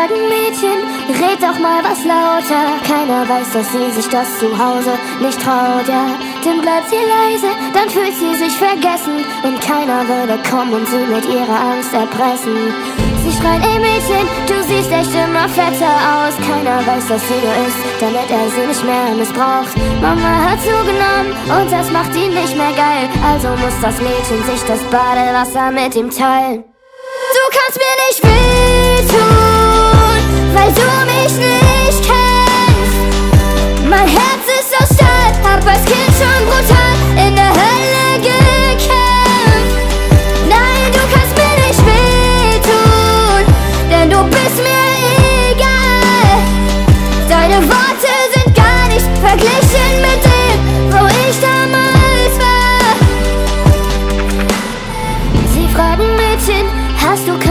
fragen Mädchen, red doch mal was lauter. Keiner weiß, dass sie sich das zu Hause nicht traut, ja. Dann bleibt sie leise, dann fühlt sie sich vergessen. Und keiner würde kommen und sie mit ihrer Angst erpressen. Sie schreit, ey Mädchen, du siehst echt immer fetter aus. Keiner weiß, dass sie nur ist, damit er sie nicht mehr missbraucht. Mama hat zugenommen und das macht ihn nicht mehr geil. Also muss das Mädchen sich das Badewasser mit ihm teilen. Du kannst mir nicht wehtun,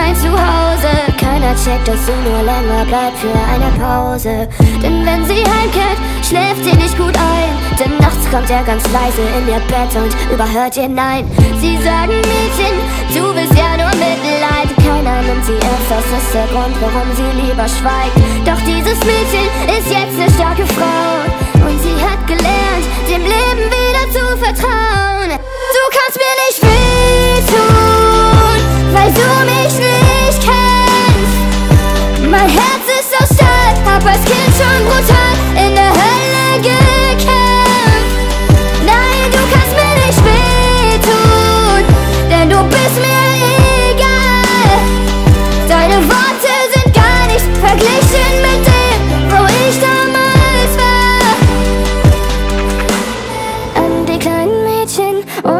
kein Zuhause? Keiner checkt, dass sie nur länger bleibt für eine Pause. Denn wenn sie heimkehrt, schläft sie nicht gut ein. Denn nachts kommt er ganz leise in ihr Bett und überhört ihr Nein. Sie sagen Mädchen, du willst ja nur Mitleid. Keiner nimmt sie ernst, das ist der Grund, warum sie lieber schweigt. Doch dieses Mädchen ist jetzt eine starke Frau. Und sie hat gelernt, dem Leben wieder zu vertrauen.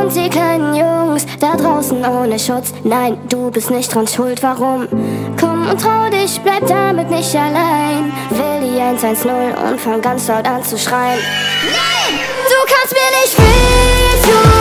Und die kleinen Jungs da draußen ohne Schutz. Nein, du bist nicht dran schuld, warum? Komm und trau dich, bleib damit nicht allein. Will die 110 und fang ganz laut an zu schreien. Nein, du kannst mir nicht wehtun,